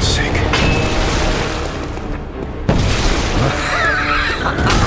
God's sake.